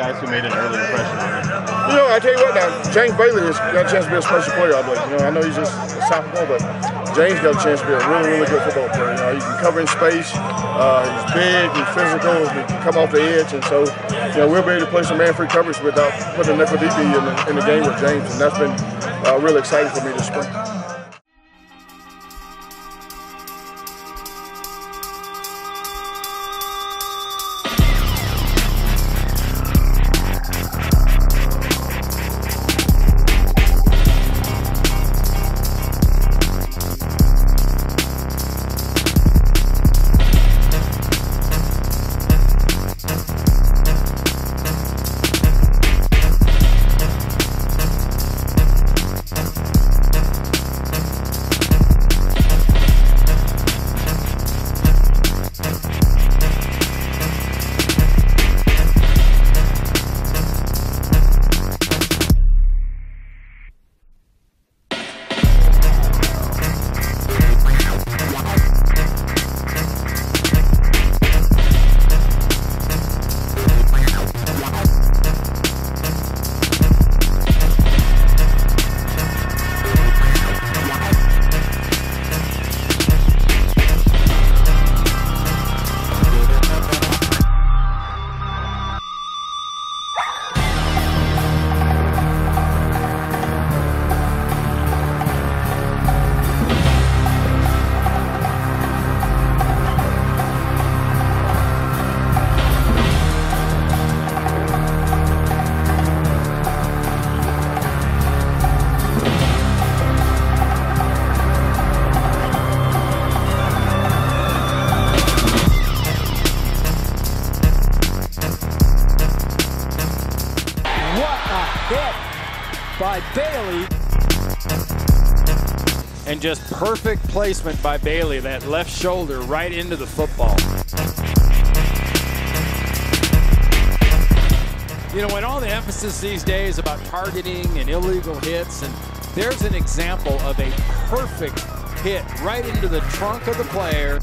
guys who made an early impression on you? You know, I tell you what now, James Bailey has got a chance to be a special player, I believe. You know, I know he's just a sophomore, but James got a chance to be a really, really good football player. You know, he can cover in space, uh, he's big, he's physical, he can come off the edge, and so, you know, we'll be able to play some man-free coverage without putting nickel DB in the, in the game with James, and that's been uh, really exciting for me this spring. And just perfect placement by Bailey, that left shoulder right into the football. You know, when all the emphasis these days about targeting and illegal hits, and there's an example of a perfect hit right into the trunk of the player